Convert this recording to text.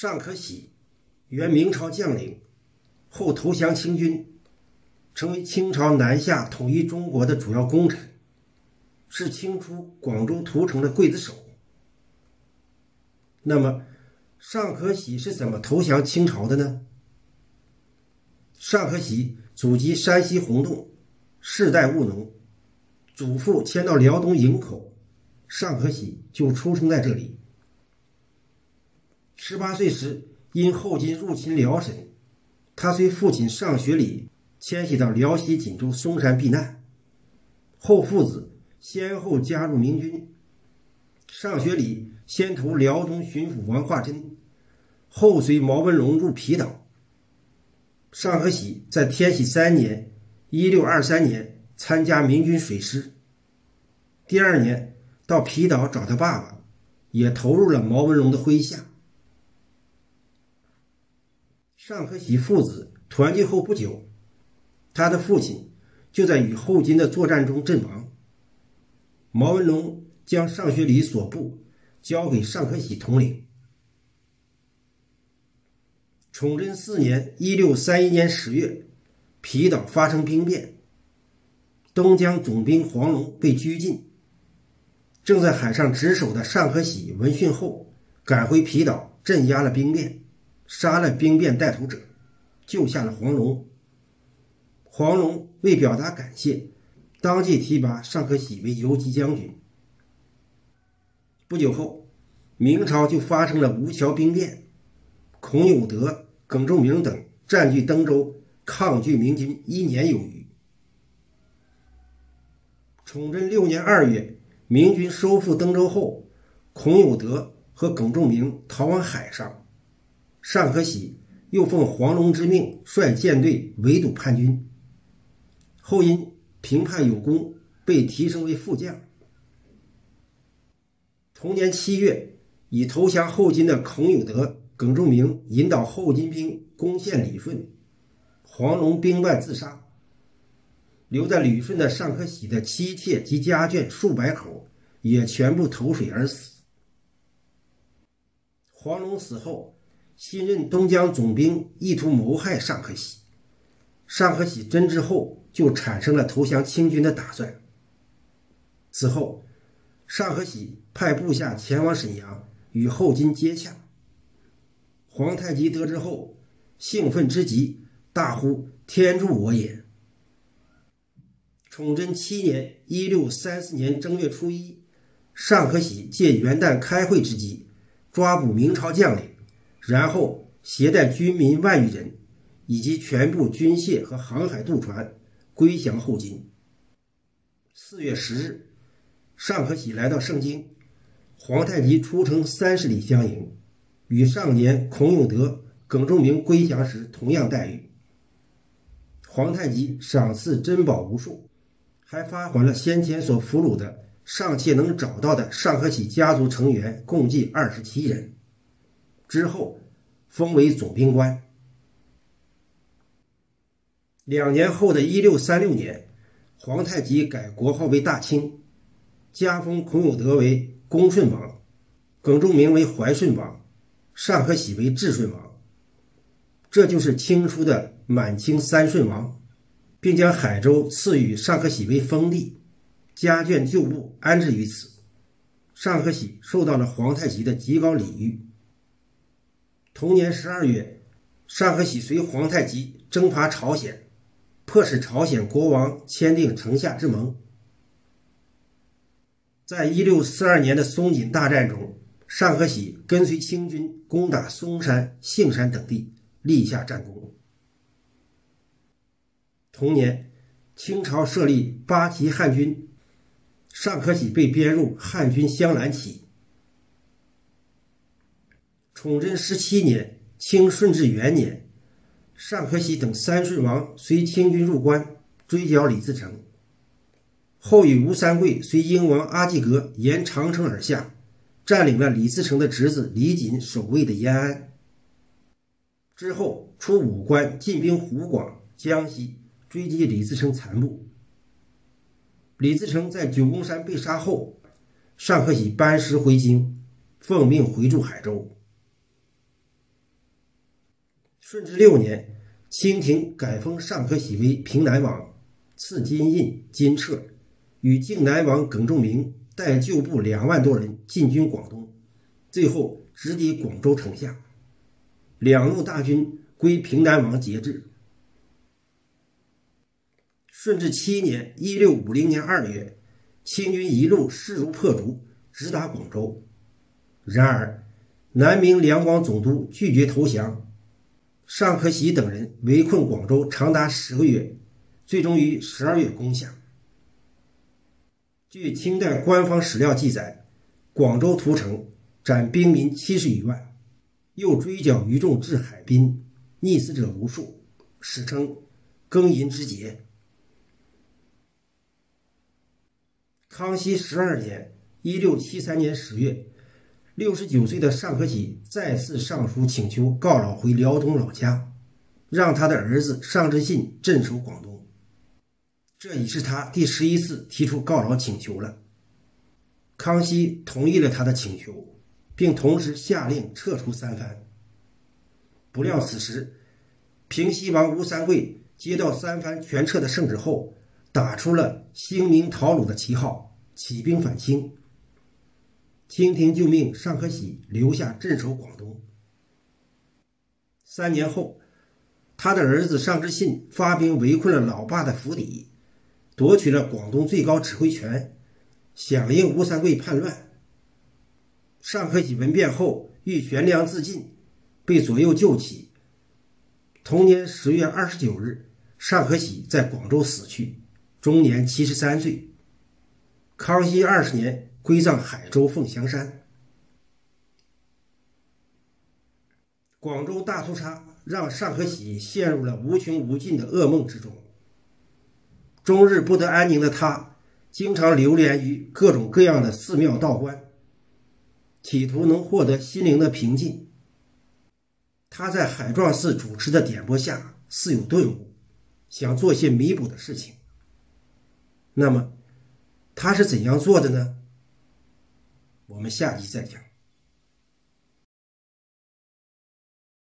尚可喜，原明朝将领，后投降清军，成为清朝南下统一中国的主要功臣，是清初广州屠城的刽子手。那么，尚可喜是怎么投降清朝的呢？尚可喜祖籍山西洪洞，世代务农，祖父迁到辽东营口，尚可喜就出生在这里。十八岁时，因后金入侵辽沈，他随父亲尚学礼迁徙到辽西锦州嵩山避难。后父子先后加入明军。尚学礼先投辽东巡抚王化贞，后随毛文龙入皮岛。尚可喜在天禧三年（一六二三年）参加明军水师。第二年到皮岛找他爸爸，也投入了毛文龙的麾下。尚可喜父子团聚后不久，他的父亲就在与后金的作战中阵亡。毛文龙将尚学礼所部交给尚可喜统领。崇祯四年（一六三一年）十月，皮岛发生兵变，东江总兵黄龙被拘禁。正在海上值守的尚可喜闻讯后，赶回皮岛镇压了兵变。杀了兵变带头者，救下了黄龙。黄龙为表达感谢，当即提拔尚可喜为游击将军。不久后，明朝就发生了吴桥兵变，孔有德、耿仲明等占据登州，抗拒明军一年有余。崇祯六年二月，明军收复登州后，孔有德和耿仲明逃往海上。尚可喜又奉黄龙之命率舰队围堵叛军，后因评判有功，被提升为副将。同年七月，已投降后金的孔有德、耿仲明引导后金兵攻陷旅顺，黄龙兵败自杀。留在旅顺的尚可喜的妻妾及家眷数百口也全部投水而死。黄龙死后。新任东江总兵意图谋害尚可喜，尚可喜侦知后就产生了投降清军的打算。此后，尚可喜派部下前往沈阳与后金接洽。皇太极得知后兴奋之极，大呼“天助我也”。崇祯七年（一六三四年）正月初一，尚可喜借元旦开会之机，抓捕明朝将领。然后携带军民万余人，以及全部军械和航海渡船归降后金。四月十日，尚可喜来到盛京，皇太极出城三十里相迎，与上年孔有德、耿仲明归降时同样待遇。皇太极赏赐珍宝无数，还发还了先前所俘虏的尚且能找到的尚可喜家族成员共计二十七人。之后，封为总兵官。两年后的一六三六年，皇太极改国号为大清，加封孔有德为恭顺王，耿仲明为怀顺王，尚可喜为治顺王。这就是清初的满清三顺王，并将海州赐予尚可喜为封地，家眷旧部安置于此。尚可喜受到了皇太极的极高礼遇。同年十二月，尚可喜随皇太极征伐朝鲜，迫使朝鲜国王签订城下之盟。在一六四二年的松锦大战中，尚可喜跟随清军攻打松山、杏山等地，立下战功。同年，清朝设立八旗汉军，尚可喜被编入汉军镶蓝旗。崇祯十七年，清顺治元年，尚可喜等三顺王随清军入关，追剿李自成。后与吴三桂随英王阿济格沿长城而下，占领了李自成的侄子李锦守卫的延安。之后出武关，进兵湖广、江西，追击李自成残部。李自成在九宫山被杀后，尚可喜班师回京，奉命回驻海州。顺治六年，清廷改封尚可喜为平南王，赐金印、金册，与靖南王耿仲明带旧部两万多人进军广东，最后直抵广州城下，两路大军归平南王节制。顺治七年（一六五零年二月），清军一路势如破竹，直达广州。然而，南明两广总督拒绝投降。尚可喜等人围困广州长达十个月，最终于十二月攻下。据清代官方史料记载，广州屠城，斩兵民七十余万，又追剿余众至海滨，溺死者无数，史称“庚寅之劫”。康熙十二年（一六七三年）十月。六十九岁的尚可喜再次上书请求告老回辽东老家，让他的儿子尚之信镇守广东。这已是他第十一次提出告老请求了。康熙同意了他的请求，并同时下令撤出三藩。不料此时，平西王吴三桂接到三藩全撤的圣旨后，打出了兴明讨虏的旗号，起兵反清。清廷就命尚可喜留下镇守广东。三年后，他的儿子尚之信发兵围困了老爸的府邸，夺取了广东最高指挥权，响应吴三桂叛乱。尚可喜闻变后欲悬梁自尽，被左右救起。同年十月二十九日，尚可喜在广州死去，终年七十三岁。康熙二十年。归葬海州凤翔山。广州大屠杀让尚可喜陷入了无穷无尽的噩梦之中。终日不得安宁的他，经常流连于各种各样的寺庙道观，企图能获得心灵的平静。他在海壮寺主持的点拨下，似有顿悟，想做些弥补的事情。那么，他是怎样做的呢？我们下集再讲。